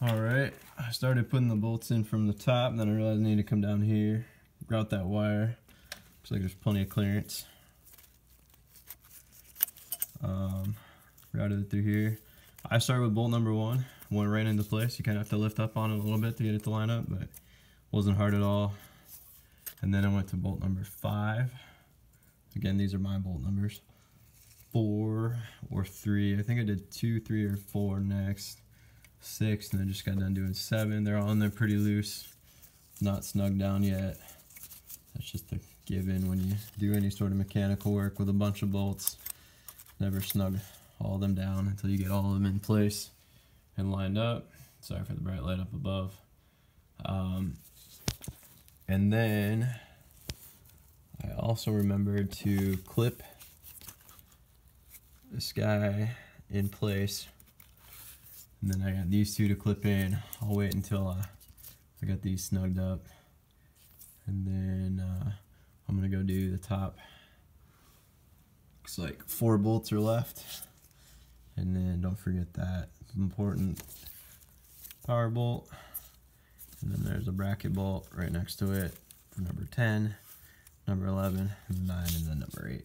All right, I started putting the bolts in from the top, then I realized I need to come down here, route that wire. Looks like there's plenty of clearance. Um, routed it through here. I started with bolt number one, went right into place. You kind of have to lift up on it a little bit to get it to line up, but wasn't hard at all. And then I went to bolt number five. Again, these are my bolt numbers. Four or three. I think I did two, three, or four next. Six, and I just got done doing seven. They're all in there pretty loose. Not snug down yet. That's just a given when you do any sort of mechanical work with a bunch of bolts. Never snug all them down until you get all of them in place and lined up. Sorry for the bright light up above. Um, and then I also remembered to clip this guy in place. And then I got these two to clip in. I'll wait until uh, I got these snugged up. And then uh, I'm gonna go do the top. Looks like four bolts are left. And then don't forget that important power bolt. And then there's a bracket bolt right next to it for number 10, number 11, 9, and then number 8.